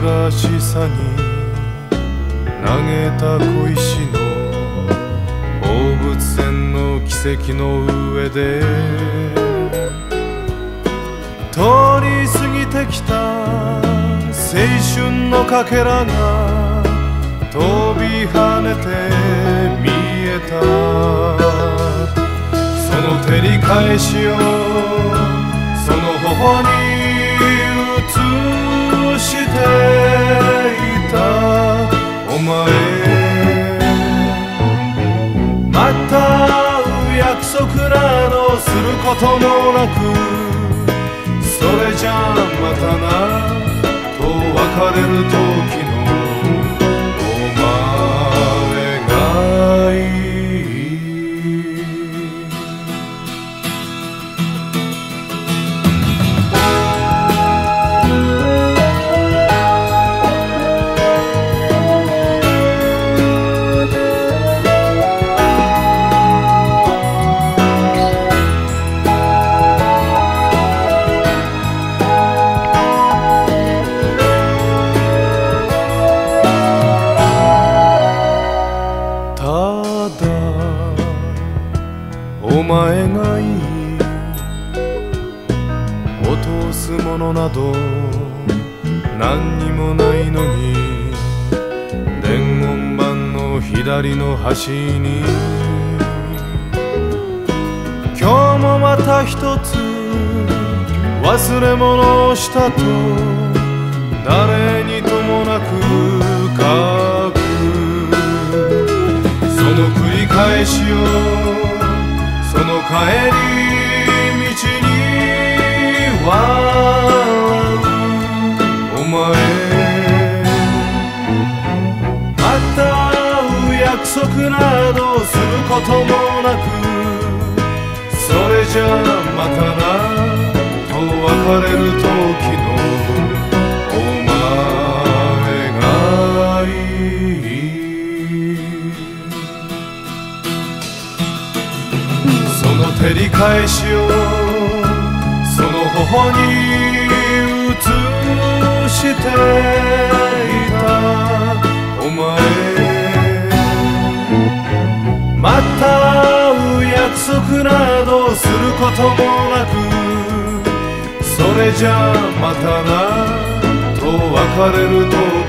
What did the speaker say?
煩わしさに投げた小石の放物線の奇跡の上で通り過ぎてきた青春のかけらが飛び跳ねて見えた。その照り返しをその頬に映るしていたお前。また会う約束などすることもなくそれじゃまたなと別れる時ただお前がいい。落とすものなど何にもないのに。伝言板の左の端に。今日もまた一つ忘れ物をしたと。誰にとも束などすることもなくそれじゃまたなと別れる時のお前がいい。その照り返しをその頬に映していたなどすることもなくそれじゃまたなと別れると